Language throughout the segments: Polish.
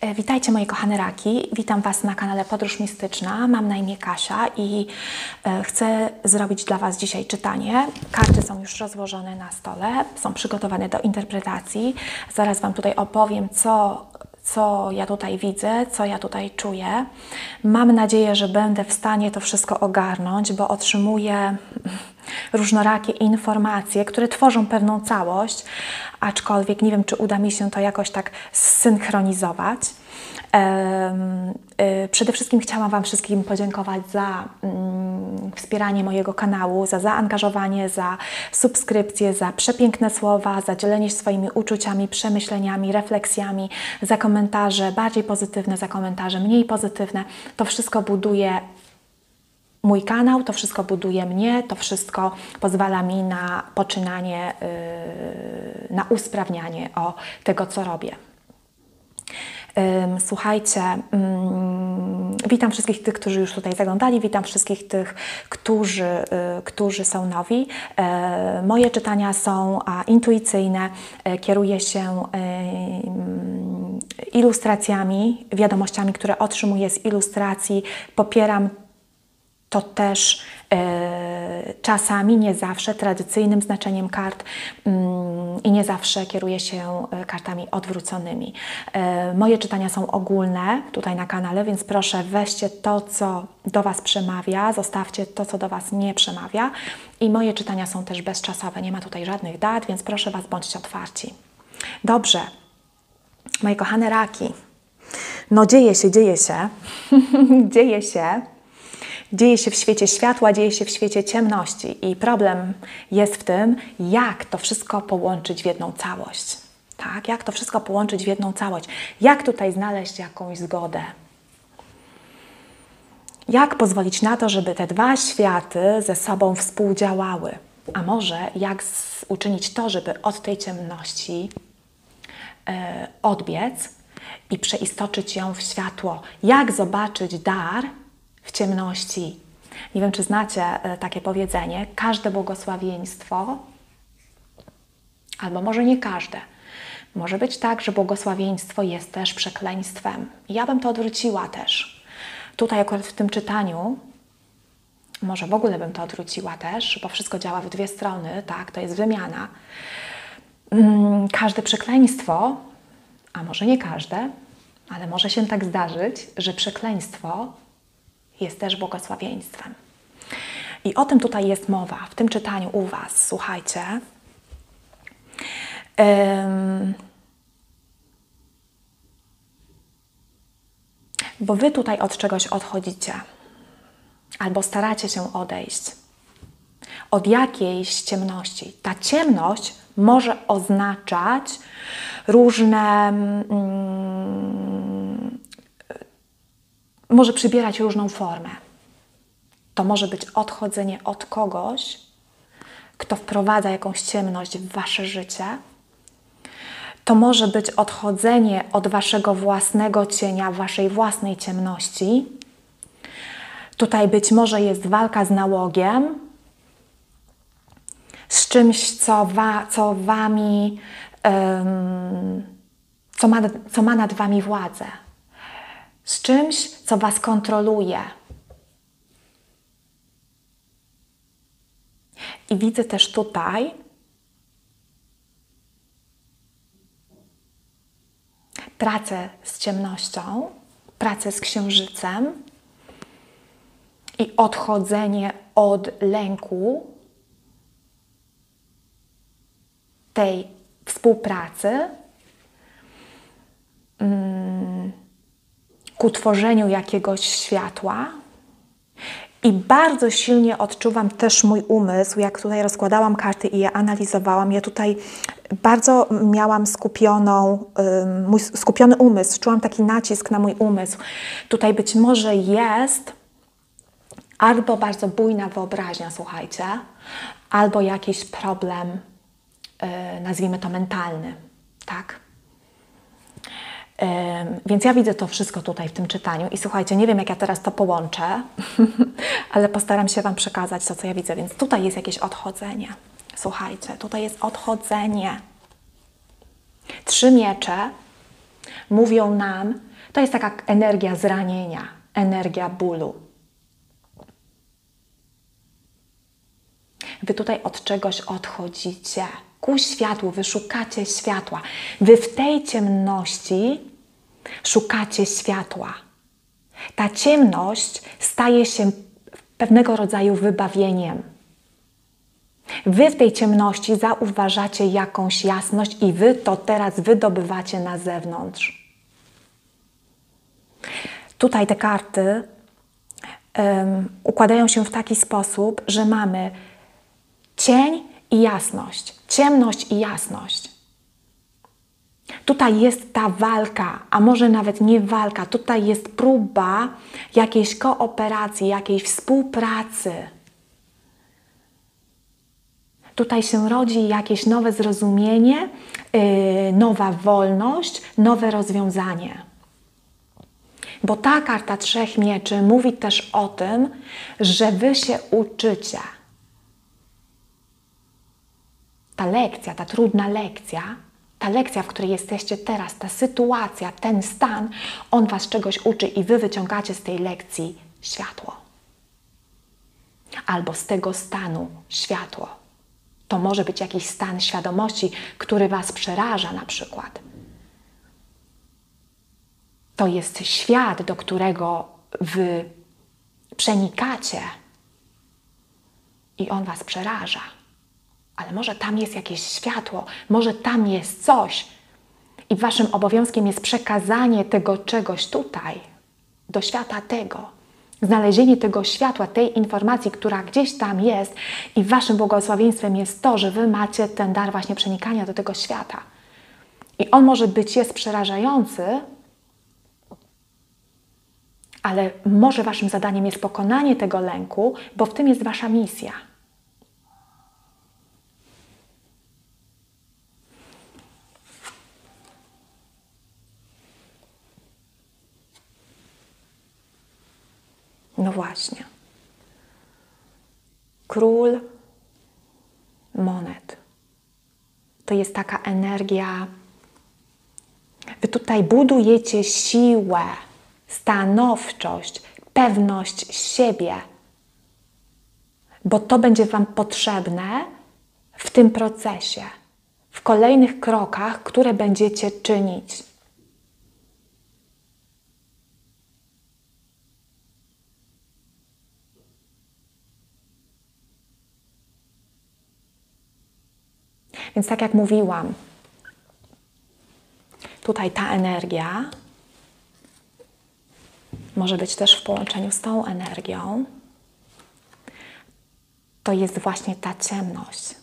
E, Witajcie moje kochane raki. Witam Was na kanale Podróż Mistyczna. Mam na imię Kasia i e, chcę zrobić dla Was dzisiaj czytanie. Karty są już rozłożone na stole, są przygotowane do interpretacji. Zaraz Wam tutaj opowiem, co, co ja tutaj widzę, co ja tutaj czuję. Mam nadzieję, że będę w stanie to wszystko ogarnąć, bo otrzymuję różnorakie informacje, które tworzą pewną całość, aczkolwiek nie wiem, czy uda mi się to jakoś tak zsynchronizować. Y, Przede wszystkim chciałam Wam wszystkim podziękować za mm, wspieranie mojego kanału, za zaangażowanie, za subskrypcję, za przepiękne słowa, za dzielenie się swoimi uczuciami, przemyśleniami, refleksjami, za komentarze bardziej pozytywne, za komentarze mniej pozytywne. To wszystko buduje mój kanał, to wszystko buduje mnie, to wszystko pozwala mi na poczynanie, yy, na usprawnianie o tego, co robię. Słuchajcie, witam wszystkich tych, którzy już tutaj zaglądali, witam wszystkich tych, którzy, y, którzy są nowi. E, Moje czytania są intuicyjne, kieruję się ilustracjami, wiadomościami, które otrzymuję z ilustracji, popieram to też e, czasami, nie zawsze, tradycyjnym znaczeniem kart mm, i nie zawsze kieruję się e, kartami odwróconymi. E, moje czytania są ogólne tutaj na kanale, więc proszę weźcie to, co do Was przemawia, zostawcie to, co do Was nie przemawia. I moje czytania są też bezczasowe, nie ma tutaj żadnych dat, więc proszę Was, bądźcie otwarci. Dobrze, moje kochane raki. No dzieje się, dzieje się, dzieje się dzieje się w świecie światła, dzieje się w świecie ciemności. I problem jest w tym, jak to wszystko połączyć w jedną całość. Tak? Jak to wszystko połączyć w jedną całość? Jak tutaj znaleźć jakąś zgodę? Jak pozwolić na to, żeby te dwa światy ze sobą współdziałały? A może jak uczynić to, żeby od tej ciemności e, odbiec i przeistoczyć ją w światło? Jak zobaczyć dar w ciemności? Nie wiem, czy znacie e, takie powiedzenie: każde błogosławieństwo, albo może nie każde. Może być tak, że błogosławieństwo jest też przekleństwem. Ja bym to odwróciła też. Tutaj, akurat w tym czytaniu, może w ogóle bym to odwróciła też, bo wszystko działa w dwie strony, tak? To jest wymiana. Mm, Każde przekleństwo, a może nie każde, ale może się tak zdarzyć, że przekleństwo jest też błogosławieństwem. I o tym tutaj jest mowa w tym czytaniu u Was. Słuchajcie. Ym, bo Wy tutaj od czegoś odchodzicie, albo staracie się odejść od jakiejś ciemności. Ta ciemność może oznaczać różne. Mm, może przybierać różną formę. To może być odchodzenie od kogoś, kto wprowadza jakąś ciemność w wasze życie. To może być odchodzenie od waszego własnego cienia, waszej własnej ciemności. Tutaj być może jest walka z nałogiem, z czymś, co, wa, co wami, em, co, ma, co ma nad wami władzę, z czymś, co was kontroluje. I widzę też tutaj pracę z ciemnością, pracę z księżycem i odchodzenie od lęku tej współpracy mm, ku tworzeniu jakiegoś światła. I bardzo silnie odczuwam też mój umysł, jak tutaj rozkładałam karty i je analizowałam. Ja tutaj bardzo miałam skupioną, mój skupiony umysł, czułam taki nacisk na mój umysł. Tutaj być może jest albo bardzo bujna wyobraźnia, słuchajcie, albo jakiś problem, yy, nazwijmy to mentalny, tak? Więc ja widzę to wszystko tutaj w tym czytaniu i słuchajcie, nie wiem jak ja teraz to połączę, ale postaram się Wam przekazać to, co ja widzę. Więc tutaj jest jakieś odchodzenie. Słuchajcie, tutaj jest odchodzenie. Trzy miecze mówią nam, to jest taka energia zranienia, energia bólu. Wy tutaj od czegoś odchodzicie, ku światłu, wy szukacie światła. Wy w tej ciemności szukacie światła. Ta ciemność staje się pewnego rodzaju wybawieniem. Wy w tej ciemności zauważacie jakąś jasność i wy to teraz wydobywacie na zewnątrz. Tutaj te karty um, układają się w taki sposób, że mamy cień i jasność, ciemność i jasność. Tutaj jest ta walka, a może nawet nie walka, tutaj jest próba jakiejś kooperacji, jakiejś współpracy. Tutaj się rodzi jakieś nowe zrozumienie, yy, nowa wolność, nowe rozwiązanie. Bo ta karta Trzech Mieczy mówi też o tym, że Wy się uczycie. Ta lekcja, ta trudna lekcja, ta lekcja, w której jesteście teraz, ta sytuacja, ten stan, on Was czegoś uczy i Wy wyciągacie z tej lekcji światło. Albo z tego stanu światło. To może być jakiś stan świadomości, który Was przeraża na przykład. To jest świat, do którego Wy przenikacie i on Was przeraża ale może tam jest jakieś światło, może tam jest coś. I waszym obowiązkiem jest przekazanie tego czegoś tutaj, do świata tego. Znalezienie tego światła, tej informacji, która gdzieś tam jest, i waszym błogosławieństwem jest to, że wy macie ten dar właśnie przenikania do tego świata. I on może być jest przerażający, ale może waszym zadaniem jest pokonanie tego lęku, bo w tym jest wasza misja. No właśnie. Król monet. To jest taka energia. Wy tutaj budujecie siłę, stanowczość, pewność siebie, bo to będzie Wam potrzebne w tym procesie, w kolejnych krokach, które będziecie czynić. Więc tak jak mówiłam, tutaj ta energia może być też w połączeniu z tą energią. To jest właśnie ta ciemność,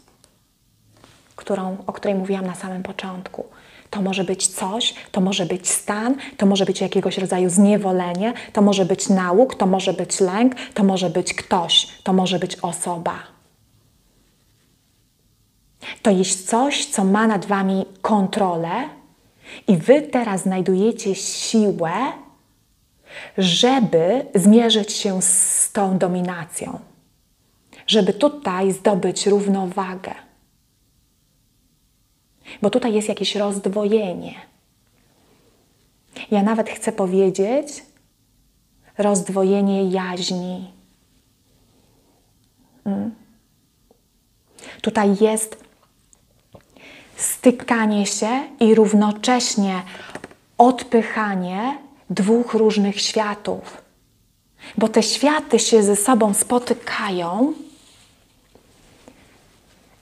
którą, o której mówiłam na samym początku. To może być coś, to może być stan, to może być jakiegoś rodzaju zniewolenie, to może być nauk, to może być lęk, to może być ktoś, to może być osoba. To jest coś, co ma nad Wami kontrolę, i Wy teraz znajdujecie siłę, żeby zmierzyć się z tą dominacją, żeby tutaj zdobyć równowagę. Bo tutaj jest jakieś rozdwojenie. Ja nawet chcę powiedzieć rozdwojenie jaźni. Hmm? Tutaj jest stykanie się i równocześnie odpychanie dwóch różnych światów. Bo te światy się ze sobą spotykają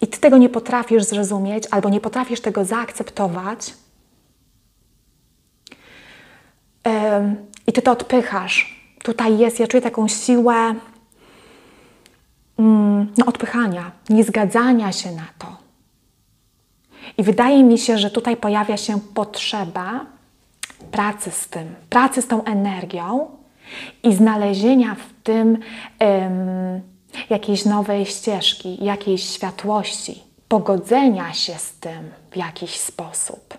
i ty tego nie potrafisz zrozumieć albo nie potrafisz tego zaakceptować. I ty to odpychasz. Tutaj jest, ja czuję taką siłę mm, no, odpychania, niezgadzania się na to. I wydaje mi się, że tutaj pojawia się potrzeba pracy z tym, pracy z tą energią i znalezienia w tym um, jakiejś nowej ścieżki, jakiejś światłości, pogodzenia się z tym w jakiś sposób.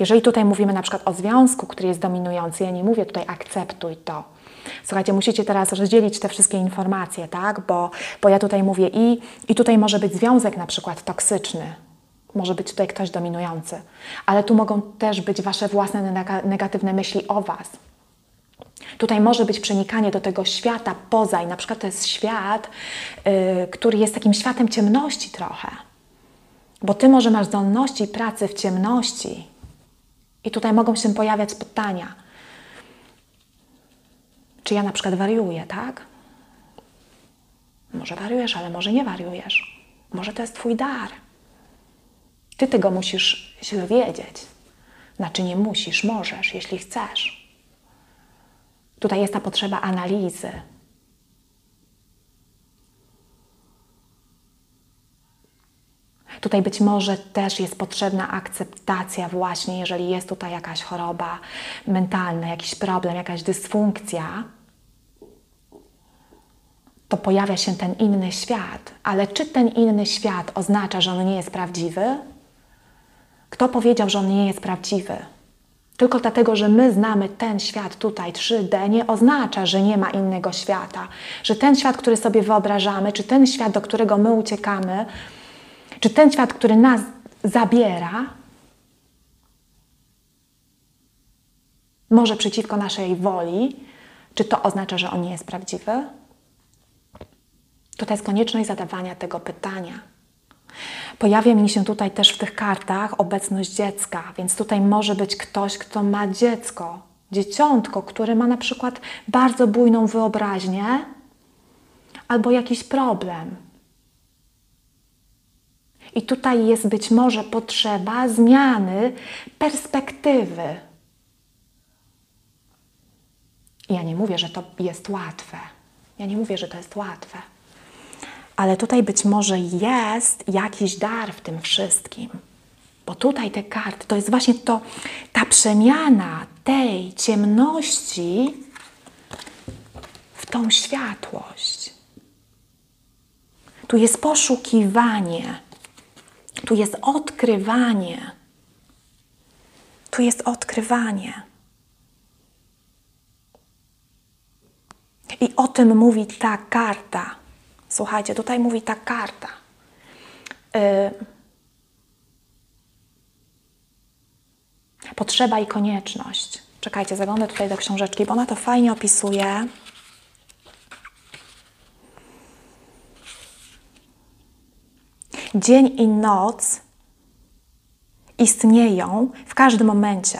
Jeżeli tutaj mówimy na przykład o związku, który jest dominujący, ja nie mówię tutaj akceptuj to, Słuchajcie, musicie teraz rozdzielić te wszystkie informacje, tak? Bo, bo ja tutaj mówię i, i tutaj może być związek na przykład toksyczny, Może być tutaj ktoś dominujący, ale tu mogą też być Wasze własne negatywne myśli o Was. Tutaj może być przenikanie do tego świata poza, i na przykład to jest świat, yy, który jest takim światem ciemności trochę. Bo Ty może masz zdolności pracy w ciemności. I tutaj mogą się pojawiać pytania. Czy ja na przykład wariuję, tak? Może wariujesz, ale może nie wariujesz. Może to jest Twój dar. Ty tego musisz źle wiedzieć. Znaczy nie musisz, możesz, jeśli chcesz. Tutaj jest ta potrzeba analizy. Tutaj być może też jest potrzebna akceptacja, właśnie jeżeli jest tutaj jakaś choroba mentalna, jakiś problem, jakaś dysfunkcja, to pojawia się ten inny świat. Ale czy ten inny świat oznacza, że on nie jest prawdziwy? Kto powiedział, że on nie jest prawdziwy? Tylko dlatego, że my znamy ten świat tutaj 3D, nie oznacza, że nie ma innego świata. Że ten świat, który sobie wyobrażamy, czy ten świat, do którego my uciekamy, czy ten świat, który nas zabiera, może przeciwko naszej woli, czy to oznacza, że on nie jest prawdziwy? Tutaj jest konieczność zadawania tego pytania. Pojawia mi się tutaj też w tych kartach obecność dziecka, więc tutaj może być ktoś, kto ma dziecko, dzieciątko, które ma na przykład bardzo bujną wyobraźnię albo jakiś problem. I tutaj jest być może potrzeba zmiany perspektywy. Ja nie mówię, że to jest łatwe. Ja nie mówię, że to jest łatwe ale tutaj być może jest jakiś dar w tym wszystkim. Bo tutaj te karty to jest właśnie to, ta przemiana tej ciemności w tą światłość. Tu jest poszukiwanie, tu jest odkrywanie. Tu jest odkrywanie. I o tym mówi ta karta. Słuchajcie, tutaj mówi ta karta. Yy, potrzeba i konieczność. Czekajcie, zaglądam tutaj do książeczki, bo ona to fajnie opisuje. Dzień i noc istnieją w każdym momencie.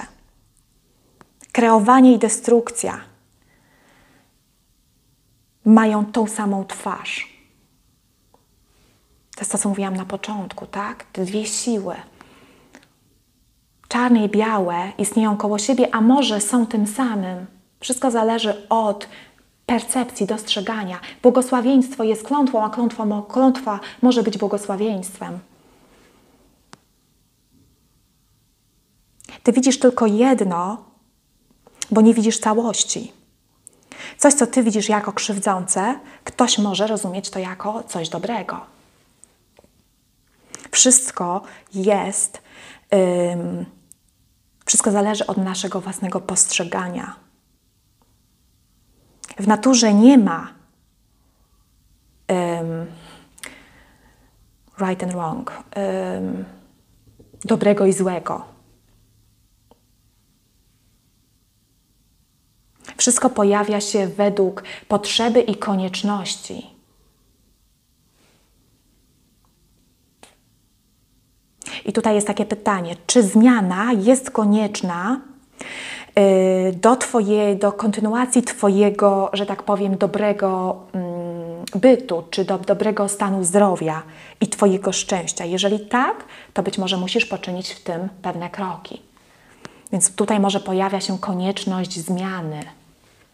Kreowanie i destrukcja mają tą samą twarz. To jest to, co mówiłam na początku, tak? Te dwie siły. Czarne i białe istnieją koło siebie, a może są tym samym. Wszystko zależy od percepcji, dostrzegania. Błogosławieństwo jest klątwą, a klątwa, klątwa może być błogosławieństwem. Ty widzisz tylko jedno, bo nie widzisz całości. Coś, co ty widzisz jako krzywdzące, ktoś może rozumieć to jako coś dobrego. Wszystko jest, um, wszystko zależy od naszego własnego postrzegania. W naturze nie ma um, right and wrong, um, dobrego i złego. Wszystko pojawia się według potrzeby i konieczności. I tutaj jest takie pytanie, czy zmiana jest konieczna y, do, twojej, do kontynuacji Twojego, że tak powiem, dobrego mm, bytu, czy do dobrego stanu zdrowia i Twojego szczęścia? Jeżeli tak, to być może musisz poczynić w tym pewne kroki. Więc tutaj może pojawia się konieczność zmiany.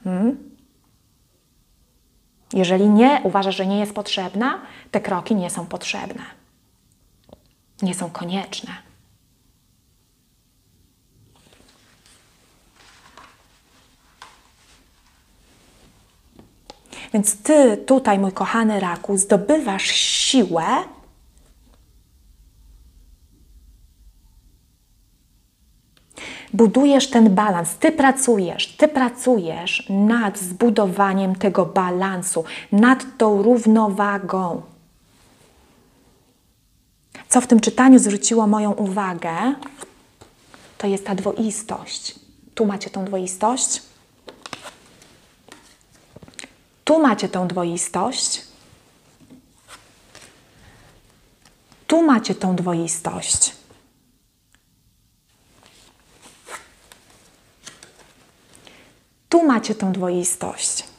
Hmm? Jeżeli nie, uważasz, że nie jest potrzebna, te kroki nie są potrzebne nie są konieczne. Więc ty tutaj, mój kochany raku, zdobywasz siłę, budujesz ten balans, ty pracujesz, ty pracujesz nad zbudowaniem tego balansu, nad tą równowagą. Co w tym czytaniu zwróciło moją uwagę, to jest ta dwoistość. Tu macie tą dwoistość. Tu macie tą dwoistość. Tu macie tą dwoistość. Tu macie tą dwoistość.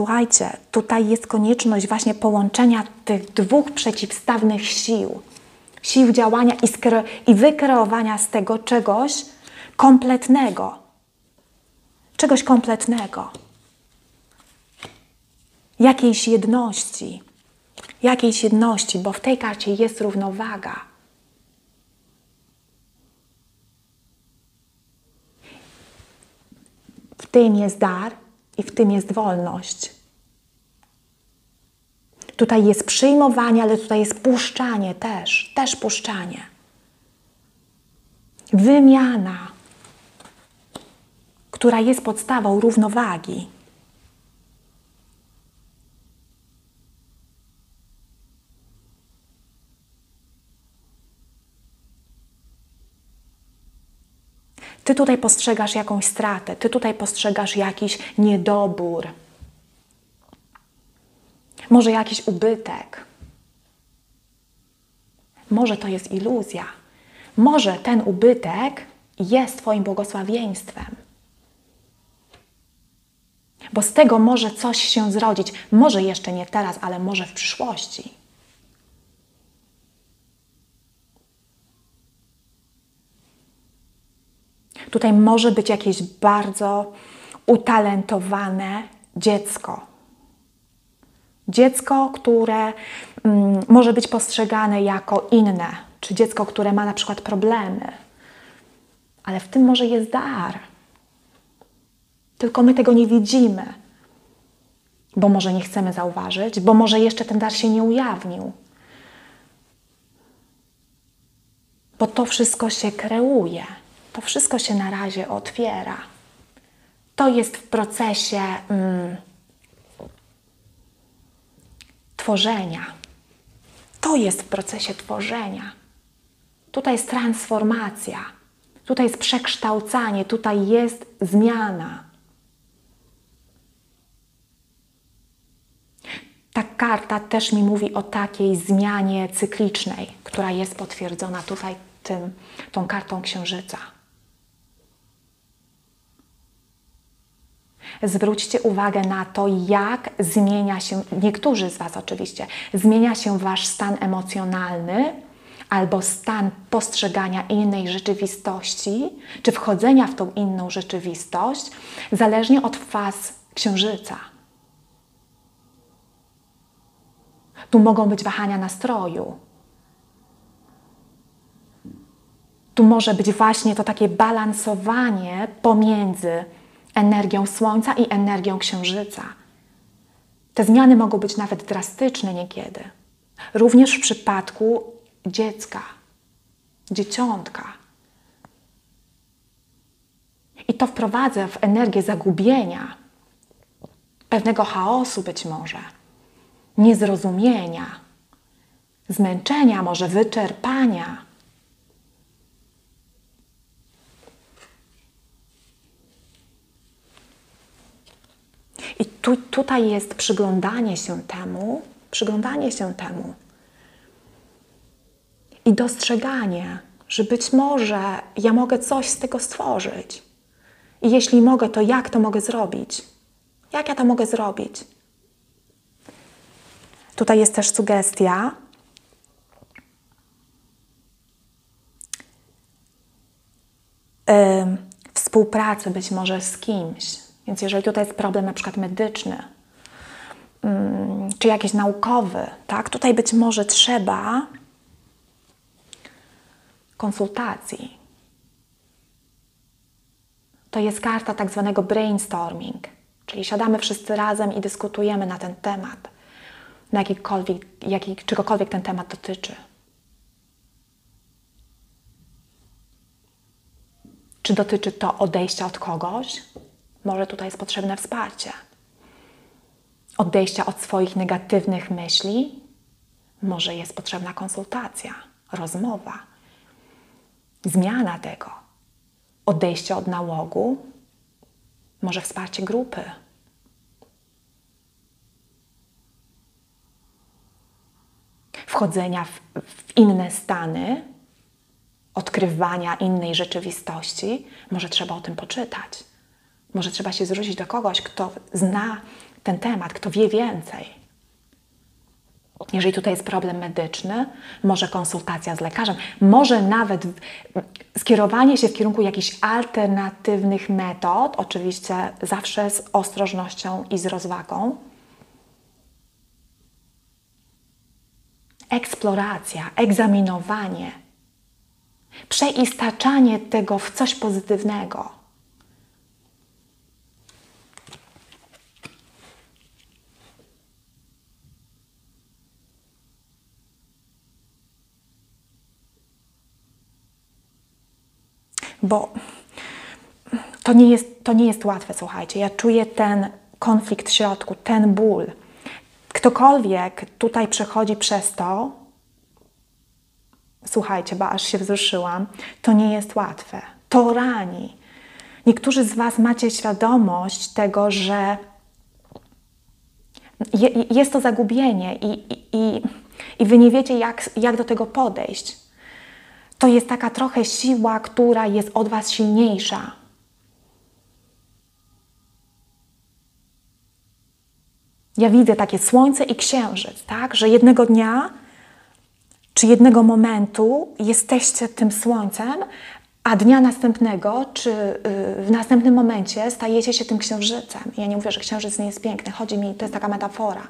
Słuchajcie, tutaj jest konieczność właśnie połączenia tych dwóch przeciwstawnych sił. Sił działania i, i wykreowania z tego czegoś kompletnego. Czegoś kompletnego. Jakiejś jedności. Jakiejś jedności, bo w tej karcie jest równowaga. W tym jest dar i w tym jest wolność. Tutaj jest przyjmowanie, ale tutaj jest puszczanie też, też puszczanie. Wymiana, która jest podstawą równowagi. Ty tutaj postrzegasz jakąś stratę, ty tutaj postrzegasz jakiś niedobór, może jakiś ubytek. Może to jest iluzja. Może ten ubytek jest Twoim błogosławieństwem. Bo z tego może coś się zrodzić. Może jeszcze nie teraz, ale może w przyszłości. Tutaj może być jakieś bardzo utalentowane dziecko. Dziecko, które mm, może być postrzegane jako inne, czy dziecko, które ma na przykład problemy. Ale w tym może jest dar. Tylko my tego nie widzimy, bo może nie chcemy zauważyć, bo może jeszcze ten dar się nie ujawnił. Bo to wszystko się kreuje. To wszystko się na razie otwiera. To jest w procesie mm, tworzenia. To jest w procesie tworzenia. Tutaj jest transformacja, tutaj jest przekształcanie, tutaj jest zmiana. Ta karta też mi mówi o takiej zmianie cyklicznej, która jest potwierdzona tutaj tym, tą kartą księżyca. Zwróćcie uwagę na to, jak zmienia się, niektórzy z Was oczywiście, zmienia się Wasz stan emocjonalny albo stan postrzegania innej rzeczywistości, czy wchodzenia w tą inną rzeczywistość, zależnie od faz księżyca. Tu mogą być wahania nastroju. Tu może być właśnie to takie balansowanie pomiędzy energią Słońca i energią Księżyca. Te zmiany mogą być nawet drastyczne niekiedy. Również w przypadku dziecka, dzieciątka. I to wprowadza w energię zagubienia, pewnego chaosu być może, niezrozumienia, zmęczenia, może wyczerpania I tu, tutaj jest przyglądanie się temu, przyglądanie się temu i dostrzeganie, że być może ja mogę coś z tego stworzyć. I jeśli mogę, to jak to mogę zrobić? Jak ja to mogę zrobić? Tutaj jest też sugestia. Yy, współpracy być może z kimś, więc jeżeli tutaj jest problem na przykład medyczny, mm, czy jakiś naukowy, tak, tutaj być może trzeba konsultacji. To jest karta tak zwanego brainstorming, czyli siadamy wszyscy razem i dyskutujemy na ten temat, na jakikolwiek, jaki, czegokolwiek ten temat dotyczy. Czy dotyczy to odejścia od kogoś, może tutaj jest potrzebne wsparcie. odejścia od swoich negatywnych myśli, może jest potrzebna konsultacja, rozmowa, zmiana tego, odejście od nałogu, może wsparcie grupy. Wchodzenia w, w inne stany, odkrywania innej rzeczywistości, może trzeba o tym poczytać. Może trzeba się zwrócić do kogoś, kto zna ten temat, kto wie więcej. Jeżeli tutaj jest problem medyczny, może konsultacja z lekarzem, może nawet skierowanie się w kierunku jakichś alternatywnych metod, oczywiście zawsze z ostrożnością i z rozwagą. Eksploracja, egzaminowanie, przeistaczanie tego w coś pozytywnego. Bo to nie jest, to nie jest łatwe, słuchajcie. Ja czuję ten konflikt w środku, ten ból. Ktokolwiek tutaj przechodzi przez to, słuchajcie, bo aż się wzruszyłam, to nie jest łatwe. To rani. Niektórzy z Was macie świadomość tego, że je, jest to zagubienie i, i, i Wy nie wiecie, jak, jak do tego podejść to jest taka trochę siła, która jest od Was silniejsza. Ja widzę takie słońce i księżyc, tak? Że jednego dnia czy jednego momentu jesteście tym słońcem, a dnia następnego, czy y, w następnym momencie stajecie się tym księżycem. Ja nie mówię, że księżyc nie jest piękny, chodzi mi, to jest taka metafora.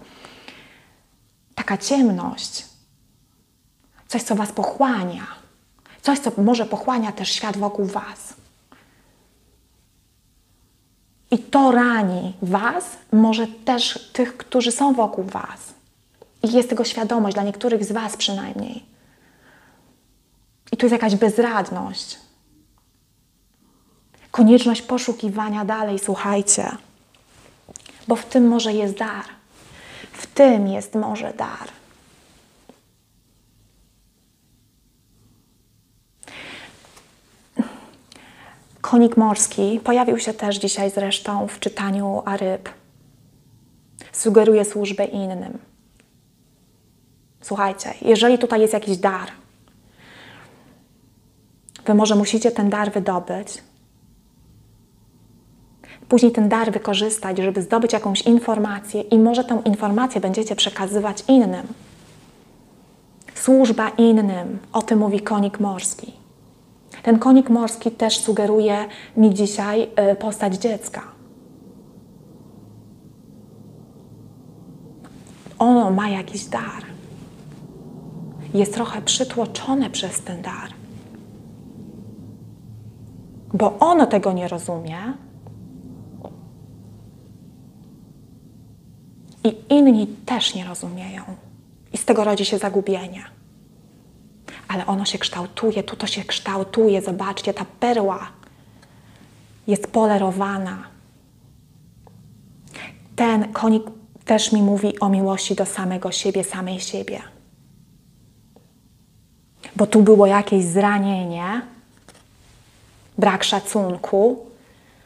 Taka ciemność, coś, co was pochłania Coś, co może pochłania też świat wokół Was. I to rani Was, może też tych, którzy są wokół Was. I jest tego świadomość, dla niektórych z Was przynajmniej. I tu jest jakaś bezradność. Konieczność poszukiwania dalej, słuchajcie. Bo w tym może jest dar. W tym jest może dar. Konik morski pojawił się też dzisiaj zresztą w czytaniu Aryb. Sugeruje służbę innym. Słuchajcie, jeżeli tutaj jest jakiś dar, wy może musicie ten dar wydobyć, później ten dar wykorzystać, żeby zdobyć jakąś informację i może tę informację będziecie przekazywać innym. Służba innym, o tym mówi konik morski. Ten konik morski też sugeruje mi dzisiaj y, postać dziecka. Ono ma jakiś dar. Jest trochę przytłoczone przez ten dar. Bo ono tego nie rozumie. I inni też nie rozumieją. I z tego rodzi się zagubienie ale ono się kształtuje, tu to się kształtuje. Zobaczcie, ta perła jest polerowana. Ten konik też mi mówi o miłości do samego siebie, samej siebie. Bo tu było jakieś zranienie, brak szacunku,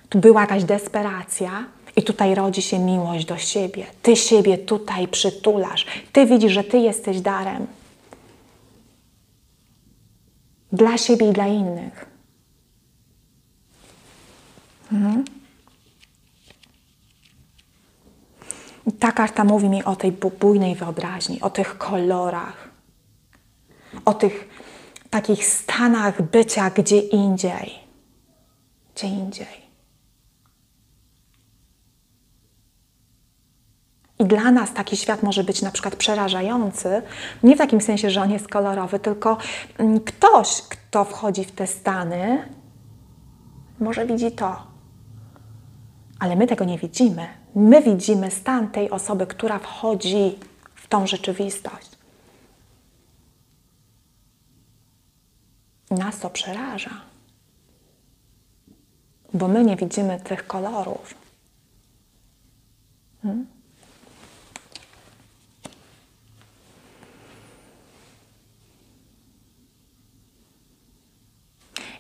tu była jakaś desperacja, i tutaj rodzi się miłość do siebie. Ty siebie tutaj przytulasz. Ty widzisz, że ty jesteś darem dla siebie i dla innych. Mhm. ta karta mówi mi o tej bujnej wyobraźni, o tych kolorach, o tych takich stanach bycia gdzie indziej. Gdzie indziej. Dla nas taki świat może być na przykład przerażający, nie w takim sensie, że on jest kolorowy, tylko mm, ktoś, kto wchodzi w te stany, może widzi to. Ale my tego nie widzimy. My widzimy stan tej osoby, która wchodzi w tą rzeczywistość. Nas to przeraża, bo my nie widzimy tych kolorów. Hmm?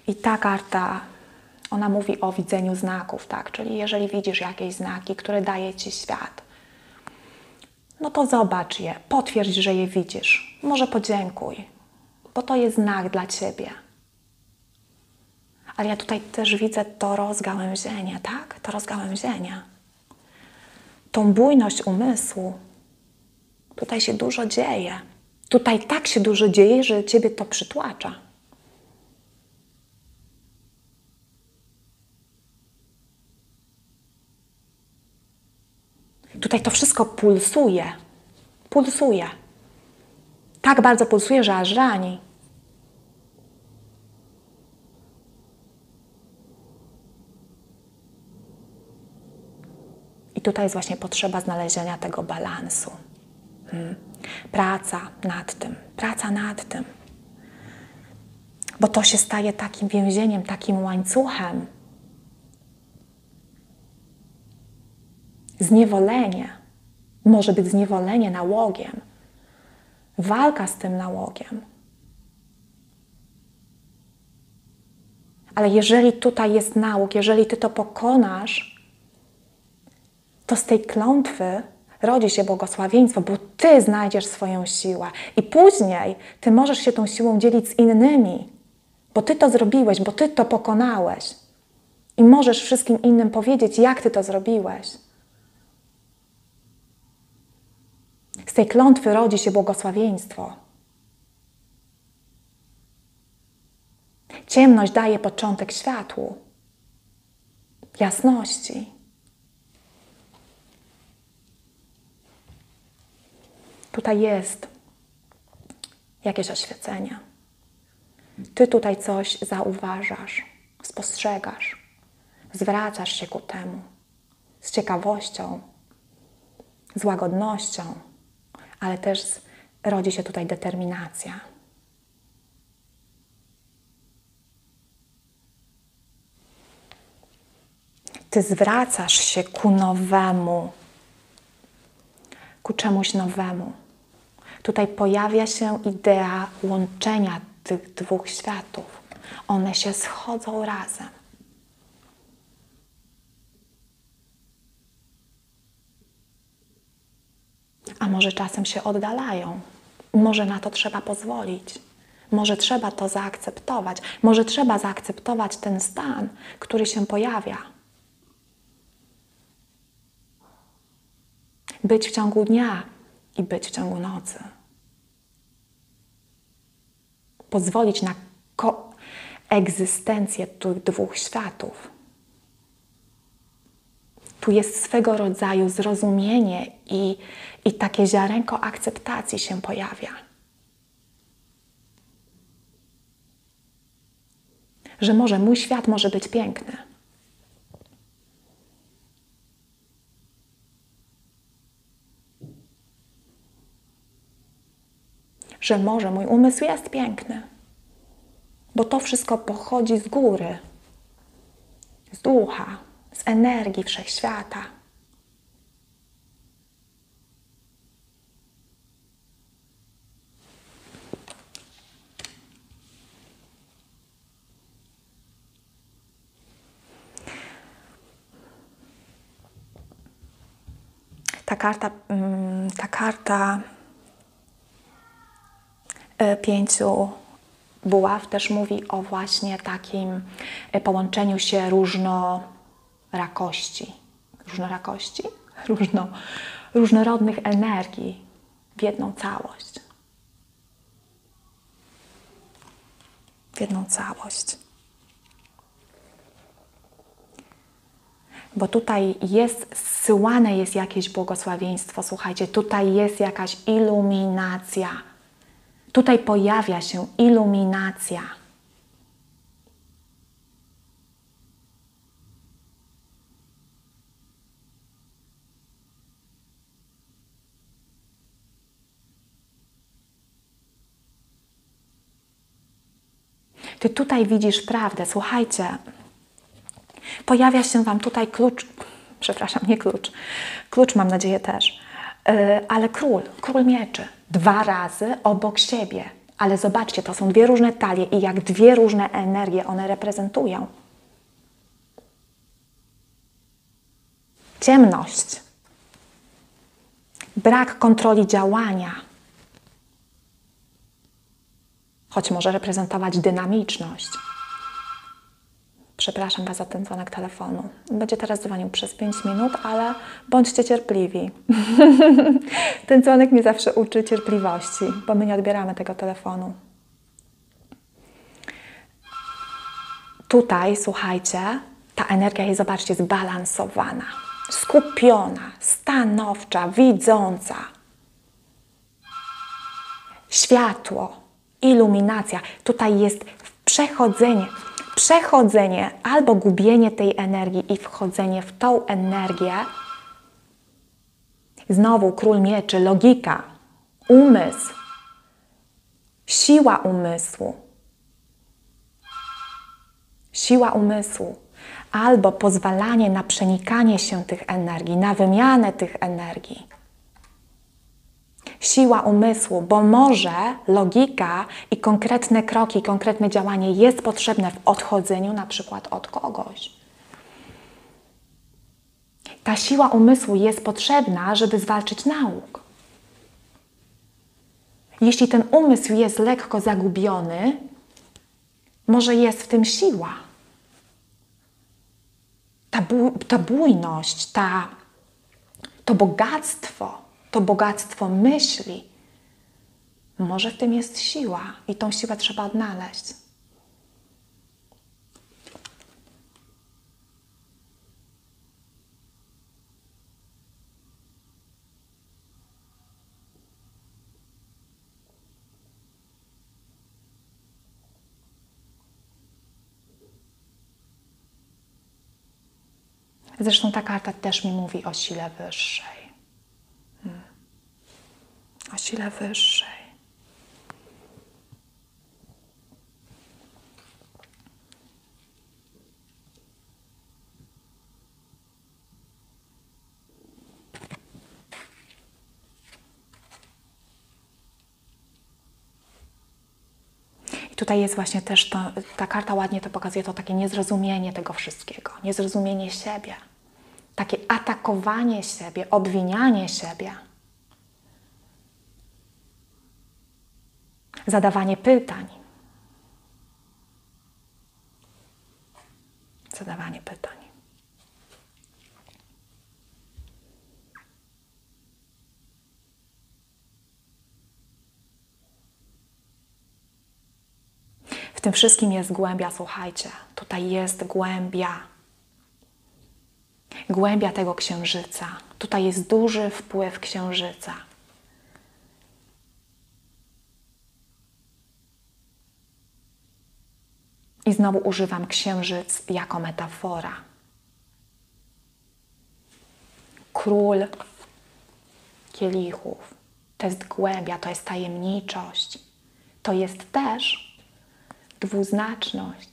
I ta karta, ona mówi o widzeniu znaków, tak? Czyli jeżeli widzisz jakieś znaki, które daje ci świat, no to zobacz je, potwierdź, że je widzisz. Może podziękuj, bo to jest znak dla ciebie. Ale ja tutaj też widzę to rozgałęzienie, tak? To rozgałęzienie. Tą bujność umysłu. Tutaj się dużo dzieje. Tutaj tak się dużo dzieje, że ciebie to przytłacza. Tutaj to wszystko pulsuje. Pulsuje. Tak bardzo pulsuje, że aż rani. I tutaj jest właśnie potrzeba znalezienia tego balansu. Hmm. Praca nad tym, praca nad tym. Bo to się staje takim więzieniem, takim łańcuchem. Zniewolenie może być zniewolenie nałogiem. Walka z tym nałogiem. Ale jeżeli tutaj jest nałóg, jeżeli ty to pokonasz, to z tej klątwy rodzi się błogosławieństwo, bo ty znajdziesz swoją siłę. I później ty możesz się tą siłą dzielić z innymi, bo ty to zrobiłeś, bo ty to pokonałeś. I możesz wszystkim innym powiedzieć, jak ty to zrobiłeś. Z tej klątwy rodzi się błogosławieństwo. Ciemność daje początek światłu, jasności. Tutaj jest jakieś oświecenie. Ty tutaj coś zauważasz, spostrzegasz, zwracasz się ku temu z ciekawością, z łagodnością ale też rodzi się tutaj determinacja. Ty zwracasz się ku nowemu, ku czemuś nowemu. Tutaj pojawia się idea łączenia tych dwóch światów. One się schodzą razem. A może czasem się oddalają. Może na to trzeba pozwolić. Może trzeba to zaakceptować. Może trzeba zaakceptować ten stan, który się pojawia. Być w ciągu dnia i być w ciągu nocy. Pozwolić na egzystencję tych dwóch światów. Tu jest swego rodzaju zrozumienie i, i takie ziarenko akceptacji się pojawia. Że może mój świat może być piękny. Że może mój umysł jest piękny, bo to wszystko pochodzi z góry, z ducha, energii wszechświata. Ta karta, mm, ta karta e, pięciu buław też mówi o właśnie takim e, połączeniu się różno rakości, różnorakości, różno, różnorodnych energii w jedną całość. W jedną całość. Bo tutaj jest, zsyłane jest jakieś błogosławieństwo, słuchajcie, tutaj jest jakaś iluminacja. Tutaj pojawia się iluminacja. Ty tutaj widzisz prawdę. Słuchajcie, pojawia się Wam tutaj klucz, przepraszam, nie klucz, klucz mam nadzieję też, yy, ale król, król mieczy, dwa razy obok siebie, Ale zobaczcie, to są dwie różne talie i jak dwie różne energie one reprezentują. Ciemność, brak kontroli działania, choć może reprezentować dynamiczność. Przepraszam Was za ten dzwonek telefonu. Będzie teraz dzwonił przez 5 minut, ale bądźcie cierpliwi. ten dzwonek mnie zawsze uczy cierpliwości, bo my nie odbieramy tego telefonu. Tutaj, słuchajcie, ta energia jest, zobaczcie, zbalansowana, skupiona, stanowcza, widząca. Światło, iluminacja. Tutaj jest przechodzenie przechodzenie albo gubienie tej energii i wchodzenie w tą energię. Znowu król mieczy, logika, umysł, siła umysłu. Siła umysłu, albo pozwalanie na przenikanie się tych energii, na wymianę tych energii siła umysłu, bo może logika i konkretne kroki, konkretne działanie jest potrzebne w odchodzeniu na przykład od kogoś. Ta siła umysłu jest potrzebna, żeby zwalczyć nauk. Jeśli ten umysł jest lekko zagubiony, może jest w tym siła. Ta, bu ta bujność, ta, to bogactwo to bogactwo myśli. Może w tym jest siła i tą siłę trzeba odnaleźć. Zresztą ta karta też mi mówi o sile wyższej sile wyższej. I tutaj jest właśnie też to, ta karta ładnie to pokazuje, to takie niezrozumienie tego wszystkiego, niezrozumienie siebie, takie atakowanie siebie, obwinianie siebie. Zadawanie pytań. Zadawanie pytań. W tym wszystkim jest głębia, słuchajcie. Tutaj jest głębia. Głębia tego księżyca. Tutaj jest duży wpływ księżyca. I znowu używam księżyc jako metafora. Król kielichów to jest głębia, to jest tajemniczość, to jest też dwuznaczność.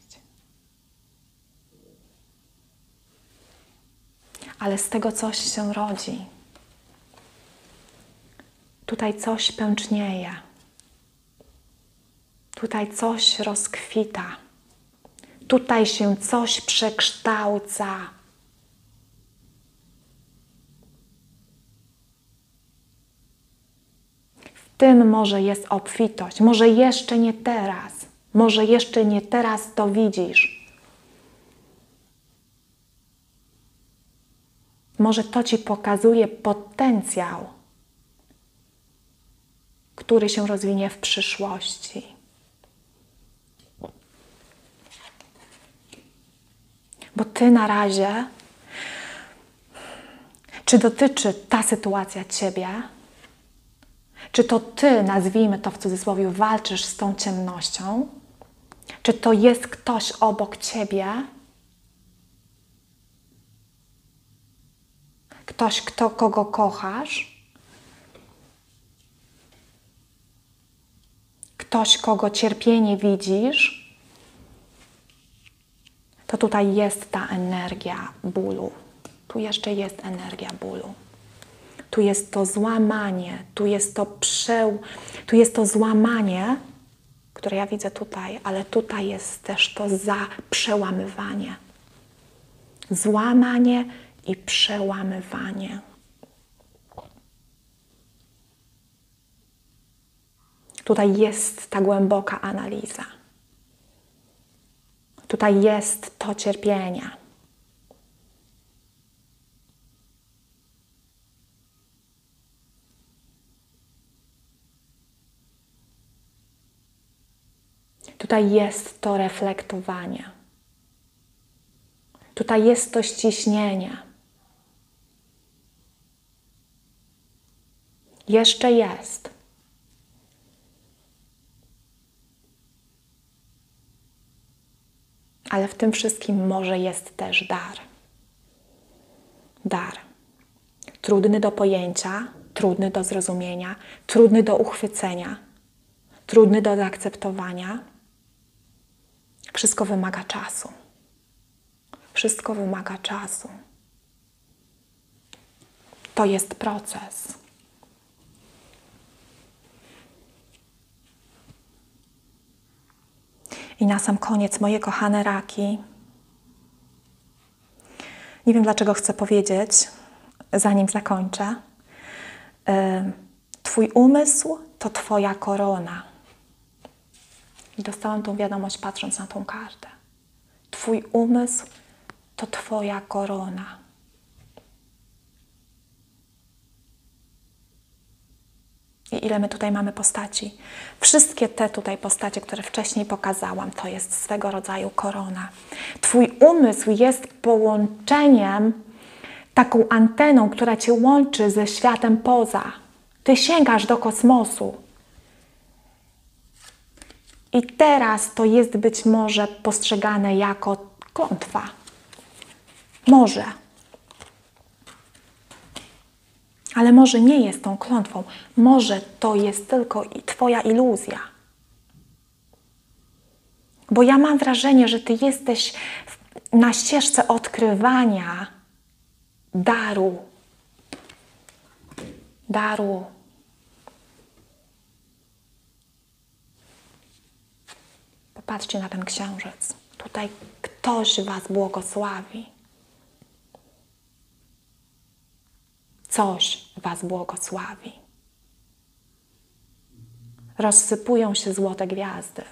Ale z tego coś się rodzi. Tutaj coś pęcznieje. Tutaj coś rozkwita. Tutaj się coś przekształca. W tym może jest obfitość, może jeszcze nie teraz, może jeszcze nie teraz to widzisz. Może to ci pokazuje potencjał, który się rozwinie w przyszłości. Bo ty na razie, czy dotyczy ta sytuacja ciebie, czy to ty, nazwijmy to w cudzysłowie, walczysz z tą ciemnością, czy to jest ktoś obok ciebie, ktoś, kto, kogo kochasz, ktoś, kogo cierpienie widzisz, to tutaj jest ta energia bólu. Tu jeszcze jest energia bólu. Tu jest to złamanie, tu jest to przeł, tu jest to złamanie które ja widzę tutaj, ale tutaj jest też to za przełamywanie. Złamanie i przełamywanie. Tutaj jest ta głęboka analiza. Tutaj jest to cierpienie. Tutaj jest to reflektowanie. Tutaj jest to ściśnienie. Jeszcze jest. Ale w tym wszystkim może jest też dar. Dar. Trudny do pojęcia, trudny do zrozumienia, trudny do uchwycenia, trudny do zaakceptowania. Wszystko wymaga czasu. Wszystko wymaga czasu. To jest proces. I na sam koniec, moje kochane raki, nie wiem dlaczego chcę powiedzieć, zanim zakończę. Twój umysł to Twoja korona. I dostałam tą wiadomość patrząc na tą kartę. Twój umysł to Twoja korona. I ile my tutaj mamy postaci? Wszystkie te tutaj postacie, które wcześniej pokazałam, to jest swego rodzaju korona. Twój umysł jest połączeniem, taką anteną, która cię łączy ze światem poza. Ty sięgasz do kosmosu. I teraz to jest być może postrzegane jako klątwa. Może. Ale może nie jest tą klątwą. Może to jest tylko Twoja iluzja. Bo ja mam wrażenie, że Ty jesteś na ścieżce odkrywania daru. Daru. Popatrzcie na ten księżyc. Tutaj ktoś Was błogosławi. Coś Was błogosławi. Rozsypują się złote gwiazdy.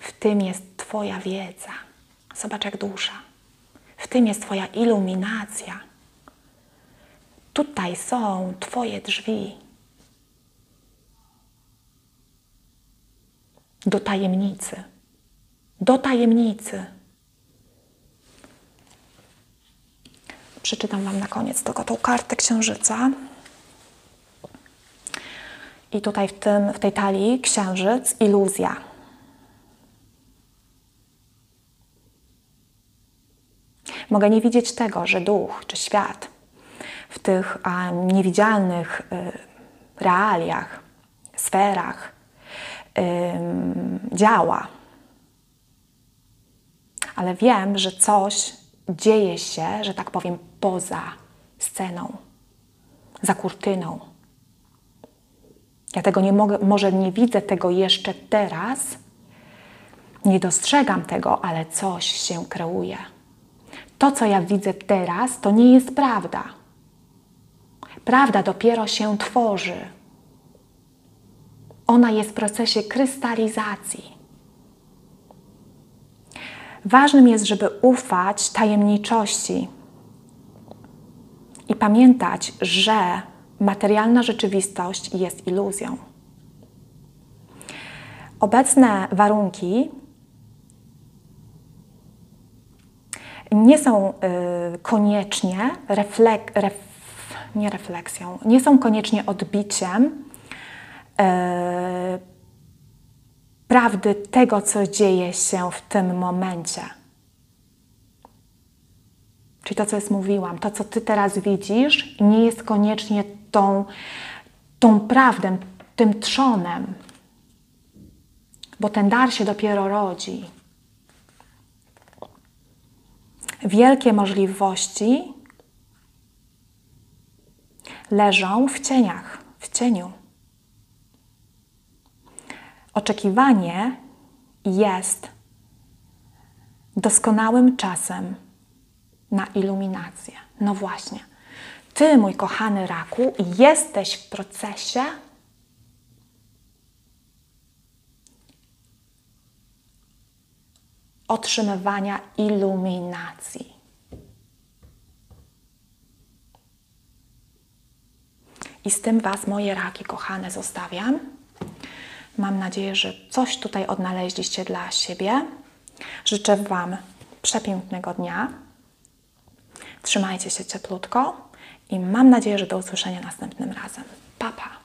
W tym jest Twoja wiedza. Zobacz, jak dusza. W tym jest Twoja iluminacja. Tutaj są Twoje drzwi do tajemnicy. Do tajemnicy. Przeczytam Wam na koniec tylko tą kartę księżyca. I tutaj w, tym, w tej talii księżyc, iluzja. Mogę nie widzieć tego, że duch czy świat w tych a, niewidzialnych y, realiach, sferach y, działa. Ale wiem, że coś dzieje się, że tak powiem, poza sceną, za kurtyną. Ja tego nie mogę, może nie widzę tego jeszcze teraz, nie dostrzegam tego, ale coś się kreuje. To, co ja widzę teraz, to nie jest prawda. Prawda dopiero się tworzy. Ona jest w procesie krystalizacji. Ważnym jest, żeby ufać tajemniczości i pamiętać, że materialna rzeczywistość jest iluzją. Obecne warunki nie są y, koniecznie reflek, ref, nie refleksją, nie są koniecznie odbiciem y, prawdy tego, co dzieje się w tym momencie. Czyli to, co jest mówiłam, to, co Ty teraz widzisz, nie jest koniecznie tą, tą prawdą, tym trzonem, bo ten dar się dopiero rodzi. Wielkie możliwości leżą w cieniach, w cieniu. Oczekiwanie jest doskonałym czasem na iluminację. No właśnie. Ty, mój kochany raku, jesteś w procesie otrzymywania iluminacji. I z tym Was, moje raki kochane, zostawiam. Mam nadzieję, że coś tutaj odnaleźliście dla siebie. Życzę Wam przepięknego dnia. Trzymajcie się cieplutko i mam nadzieję, że do usłyszenia następnym razem. Pa, pa!